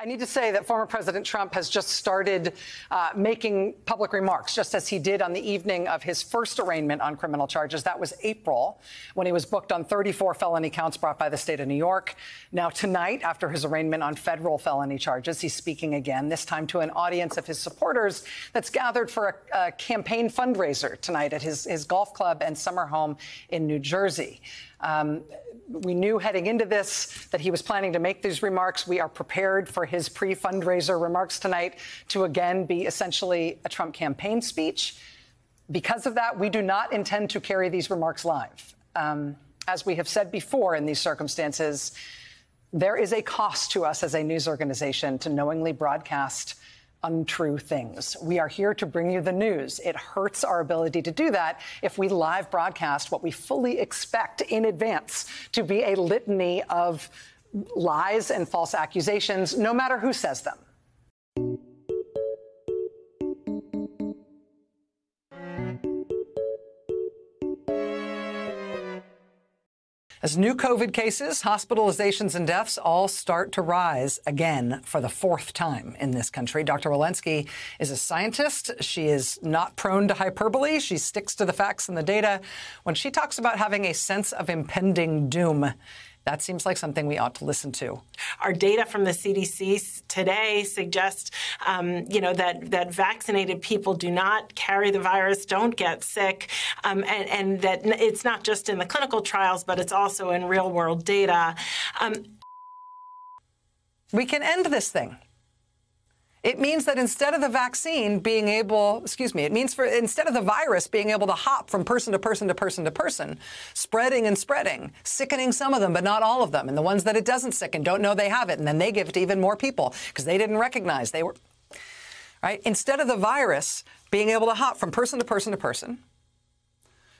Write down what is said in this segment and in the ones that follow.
I need to say that former President Trump has just started uh, making public remarks, just as he did on the evening of his first arraignment on criminal charges. That was April, when he was booked on 34 felony counts brought by the state of New York. Now, tonight, after his arraignment on federal felony charges, he's speaking again, this time to an audience of his supporters that's gathered for a, a campaign fundraiser tonight at his, his golf club and summer home in New Jersey. Um, we knew heading into this that he was planning to make these remarks. We are prepared for his pre fundraiser remarks tonight to again be essentially a Trump campaign speech. Because of that, we do not intend to carry these remarks live. Um, as we have said before in these circumstances, there is a cost to us as a news organization to knowingly broadcast untrue things. We are here to bring you the news. It hurts our ability to do that if we live broadcast what we fully expect in advance to be a litany of lies and false accusations, no matter who says them. As new COVID cases, hospitalizations, and deaths all start to rise again for the fourth time in this country, Dr. Walensky is a scientist. She is not prone to hyperbole. She sticks to the facts and the data. When she talks about having a sense of impending doom, that seems like something we ought to listen to. Our data from the CDC today suggests, um, you know, that that vaccinated people do not carry the virus, don't get sick, um, and, and, that it's not just in the clinical trials, but it's also in real world data. Um, we can end this thing. It means that instead of the vaccine being able, excuse me, it means for instead of the virus being able to hop from person to person to person to person, spreading and spreading, sickening some of them, but not all of them. And the ones that it doesn't sicken don't know they have it. And then they give it to even more people because they didn't recognize they were, right? Instead of the virus being able to hop from person to person to person,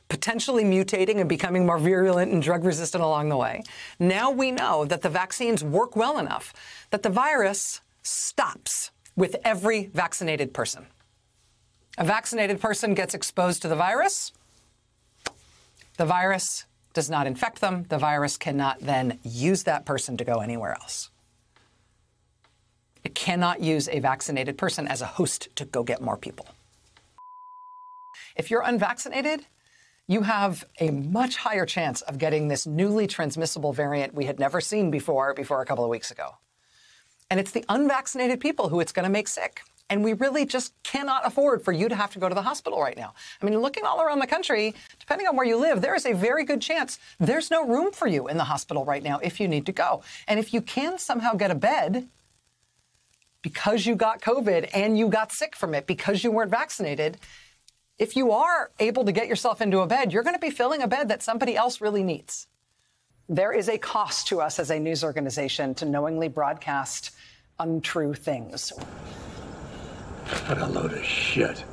potentially mutating and becoming more virulent and drug resistant along the way, now we know that the vaccines work well enough that the virus stops with every vaccinated person. A vaccinated person gets exposed to the virus. The virus does not infect them. The virus cannot then use that person to go anywhere else. It cannot use a vaccinated person as a host to go get more people. If you're unvaccinated, you have a much higher chance of getting this newly transmissible variant we had never seen before, before a couple of weeks ago. And it's the unvaccinated people who it's going to make sick. And we really just cannot afford for you to have to go to the hospital right now. I mean, looking all around the country, depending on where you live, there is a very good chance there's no room for you in the hospital right now if you need to go. And if you can somehow get a bed because you got COVID and you got sick from it because you weren't vaccinated, if you are able to get yourself into a bed, you're going to be filling a bed that somebody else really needs there is a cost to us as a news organization to knowingly broadcast untrue things. What a load of shit.